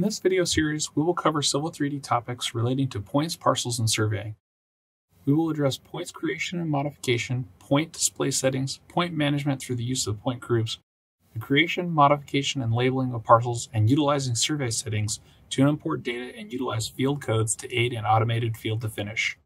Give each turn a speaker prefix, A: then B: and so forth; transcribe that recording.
A: In this video series, we will cover Civil 3D topics relating to points, parcels, and surveying. We will address points creation and modification, point display settings, point management through the use of point groups, the creation, modification, and labeling of parcels, and utilizing survey settings to import data and utilize field codes to aid in automated field to finish.